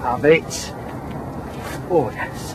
have it. Oh yes.